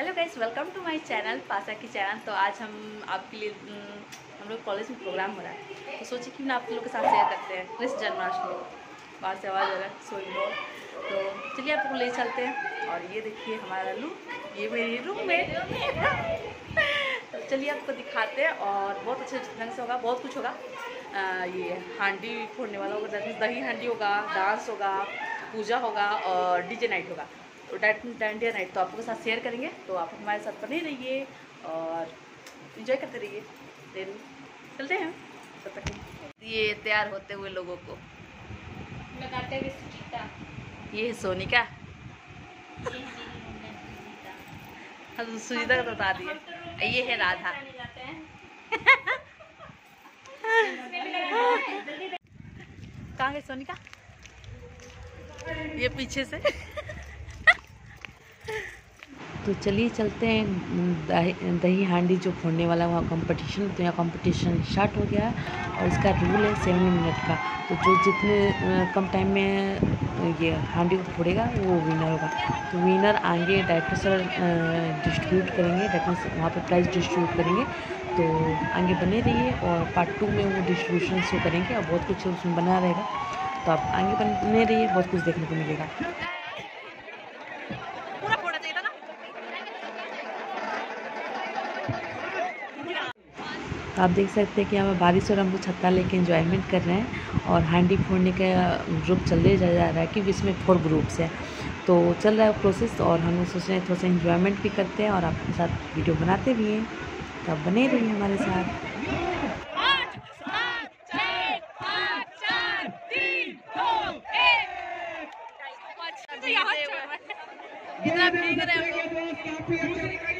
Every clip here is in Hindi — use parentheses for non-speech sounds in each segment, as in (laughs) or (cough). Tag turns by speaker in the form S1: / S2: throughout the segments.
S1: Hello guys welcome to my channel पासा की चैनल तो आज हम आपके लिए हम लोग कॉलेज में प्रोग्राम हो रहा है। तो सोचे कि ना आप लोग के साथ शेयर करते हैं। कृष्ण जन्माष्टमी। बाहर से आवाज़ आ रहा है सोई लो तो चलिए आपको ले चलते हैं। और ये देखिए हमारा लू ये मेरी रूम में (laughs) तो चलिए आपको दिखाते हैं और बहुत अच्छे ढंग से होगा बहुत कुछ होगा। आ, ये हांडी फोड़ने वाला होगा दही हांडी होगा डांस होगा पूजा होगा और डीजे नाइट होगा। डांडिया नाइट तो आपके साथ शेयर करेंगे तो आप हमारे साथ बने रहिए और इन्जॉय करते रहिए। देन चलते हैं तब तक ये तैयार होते हुए लोगों को।
S2: लगाते हुए सुचिता।
S1: ये है सोनिका।
S2: है
S1: हाँ तो सुनीता का तो बता दिए। ये है राधा।
S2: हैं। (laughs)
S1: कहाँ गई सोनिका? ये पीछे से। तो चलिए चलते हैं। दही हांडी जो फोड़ने वाला वहाँ कंपटीशन तो यहाँ कंपटीशन स्टार्ट हो गया है और इसका रूल है सेवन मिनट का। तो जो जितने कम टाइम में ये हांडी को फोड़ेगा, वो विनर होगा। तो विनर आगे डायरेक्टर सर डिस्ट्रीब्यूट करेंगे मीन्स वहाँ पर प्राइज़ डिस्ट्रीब्यूट करेंगे। तो आगे बने रहिए और पार्ट टू में वो डिस्ट्रीब्यूशन शो करेंगे और बहुत कुछ उसमें बना रहेगा। तो आप आगे बने रहिए, बहुत कुछ देखने को मिलेगा पूरा फोड़ा चाहिए था ना तो आप देख सकते हैं कि यहाँ बारिश और हम लोग छत्ता लेके एंजॉयमेंट कर रहे हैं और हांडी फोड़ने का ग्रुप चलते जा जा रहा है क्योंकि इसमें फोर ग्रुप्स हैं। तो चल रहा है प्रोसेस और हम लोग सोच रहे हैं थोड़ा सा एंजॉयमेंट भी करते हैं और आपके साथ वीडियो बनाते भी हैं। तो आप बने रहिए हमारे साथ। कितना भीग रहे हैं।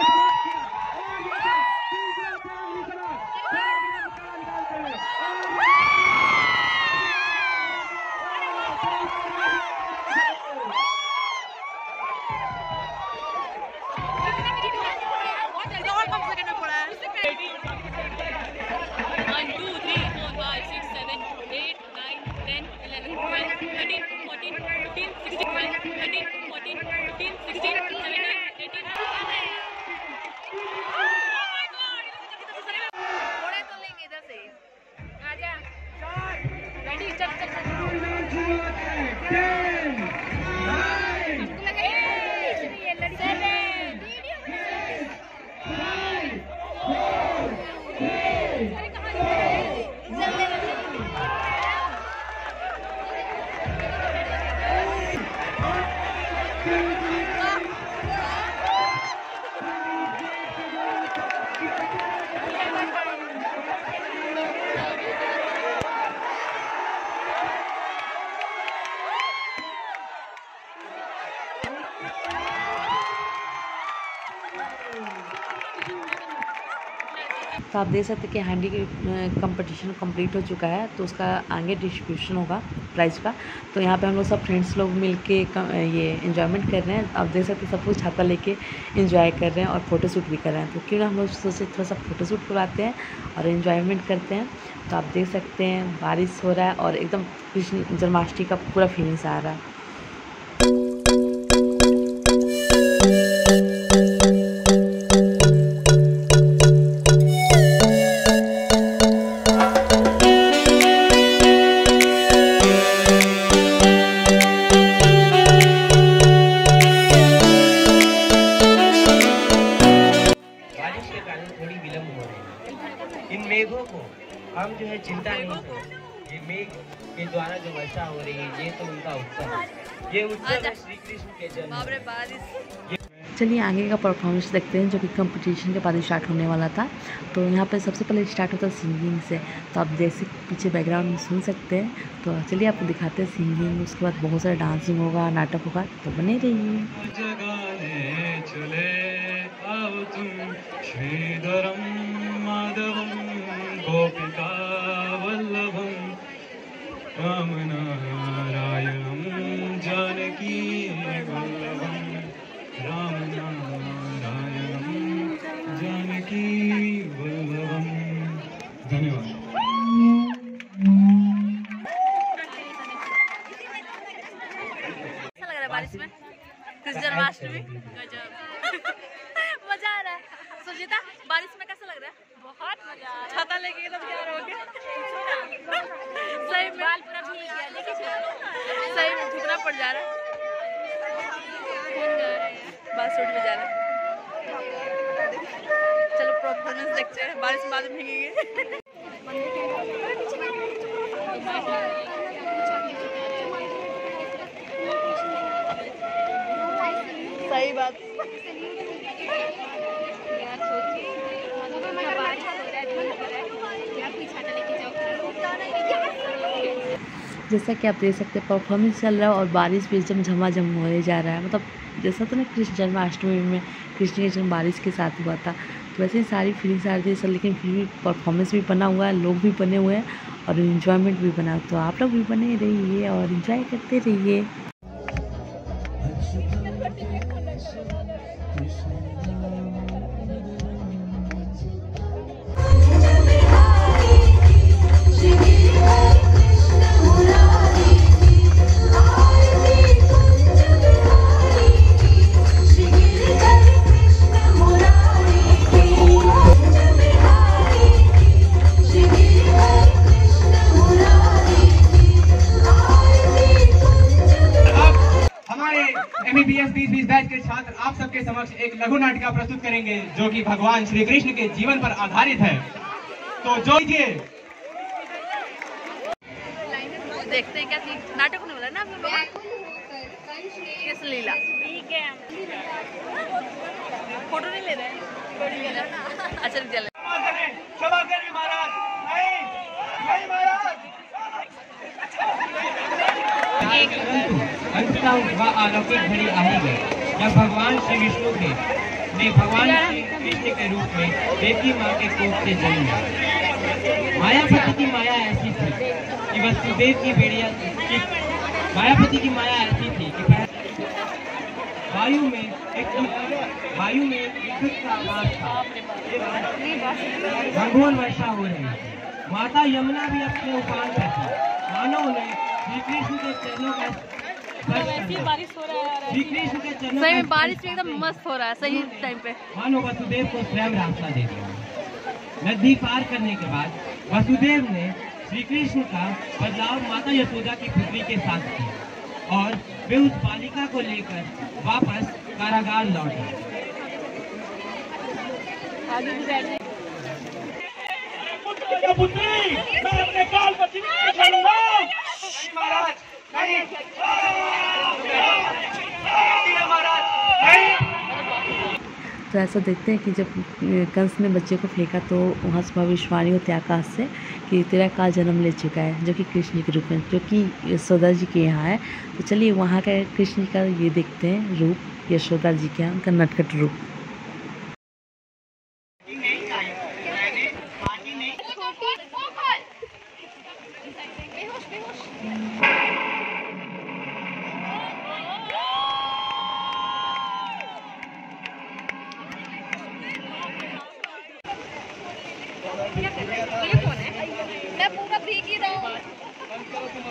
S2: चल चल चल
S1: तो आप देख सकते हैं कि हांडी कंपटीशन कंप्लीट हो चुका है तो उसका आगे डिस्ट्रीब्यूशन होगा प्राइज का। तो यहाँ पे हम लोग सब फ्रेंड्स लोग मिल के ये इन्जॉयमेंट कर रहे हैं। आप देख सकते हैं सब कुछ छाता लेके इन्जॉय कर रहे हैं और फ़ोटो शूट भी कर रहे हैं। तो क्यों ना हम लोग सोचे थोड़ा सा फ़ोटो शूट करवाते हैं और इन्जॉयमेंट करते हैं। तो आप देख सकते हैं, बारिश हो रहा है और एकदम कृष्ण जन्माष्टमी का पूरा फीलिंग्स आ रहा है।
S3: हम जो है चिंता नहीं करें ये मेघ के द्वारा जो वर्षा हो रही है ये तो उनका उत्सव है। ये उत्सव है श्री कृष्ण के जन्म
S1: चलिए आगे का परफॉर्मेंस देखते हैं, जो कि कंपटीशन के बाद स्टार्ट होने वाला था। तो यहाँ पे सबसे पहले स्टार्ट होता है सिंगिंग से। तो आप जैसे पीछे बैकग्राउंड में सुन सकते हैं। तो चलिए आपको दिखाते हैं सिंगिंग उसके बाद बहुत सारा डांसिंग होगा, नाटक होगा तो बने रहिए। बारिश में? कृष्ण जन्माष्टमी (laughs) मज़ा आ रहा है। सुजीता बारिश में कैसा लग रहा है?
S2: बहुत मज़ा
S1: छाता लेके सही में
S2: बाल पूरा भीग गया लेके चलो।
S1: सही में झुकना पड़ जा रहा है। में जा रहा है। चलो परफॉर्मेंस देखते हैं। बारिश बाद में भीगेंगे।
S2: लेके जाओ
S1: जैसा कि आप देख सकते हैं परफॉर्मेंस चल रहा है और बारिश भी एकदम झमाझम होने जा रहा है। मतलब जैसा तो ना कृष्ण जन्माष्टमी में कृष्ण के जन्म बारिश के साथ हुआ था तो वैसे ही सारी फीलिंग्स आ रही थी सर लेकिन फिर भी परफॉर्मेंस भी बना हुआ है, लोग भी बने हुए हैं और इन्जॉयमेंट भी बना। तो आप लोग भी बने रहिए और इन्जॉय करते रहिए।
S4: अब समक्ष एक लघु नाटिका प्रस्तुत करेंगे जो कि भगवान श्री कृष्ण के जीवन पर आधारित है। तो जो लीजिए
S1: देखते हैं क्या नाटक होने वाला है ना हम लीला।
S2: ठीक है।
S1: फ़ोटो नहीं ले रहे हैं? अच्छा रुक जा ले।
S4: क्षमा करें महाराज नहीं नहीं महाराज। अंततः वह अलौकिक घड़ी आ ही गई जब भगवान श्री विष्णु के ने भगवान कृष्ण के रूप में देवी माँ के कोख से जन्म। लिया। मायापति की माया ऐसी थी कि वसुदेव की बेड़िया मायापति की माया ऐसी थी कि वायु में एक वायु में भगवान वर्षा हो रही थी। माता यमुना भी अपने उपान पर थी। मानव ने श्री कृष्ण के चरणों का स्पर्श कर लिया।
S2: बारिश हो रहा है
S4: श्री कृष्ण के चरणों
S1: सही में बारिश में एकदम मस्त हो रहा है सही टाइम पे।
S4: मानो वसुदेव को स्वयं रास्ता दे दिया। नदी पार करने के बाद वसुदेव ने श्री कृष्ण का बदलाव माता यशोदा की पुत्री के साथ किया और वे उस बालिका को लेकर वापस कारागार लौटे
S2: आगे भी बैठे
S1: तो ऐसा देखते हैं कि जब कंस ने बच्चे को फेंका तो वहाँ से भविष्यवाणी होती आकाश से कि तेरा काल जन्म ले चुका है, जो कि कृष्ण के रूप में, जो कि यशोदा जी के यहाँ है। तो चलिए वहाँ का कृष्ण का ये देखते हैं रूप, यशोदा जी के यहाँ उनका नटखट रूप।
S2: ये कौन (laughs) है मैं पूरा भीग ही रहा हूँ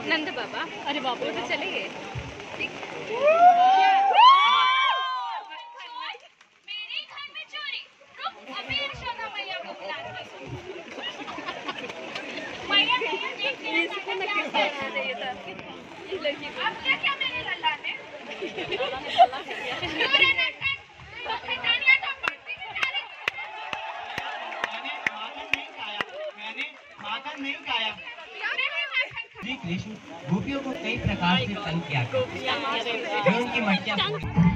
S2: नंद बाबा अरे बाबा तो चले गए मेरे घर में चोरी रुक अभी यशोदा मैया को बुलाती मैया मैया देख तेरा काका क्या कर रहा है अब क्या क्या मेरे लल्ला ने क्यों रे नटखट? तो खटानियाँ तो पड़ती ही जा रही।
S4: श्री कृष्ण गोपियों को कई प्रकार से तंग किया गया थे। उनकी मटकियाँ फोड़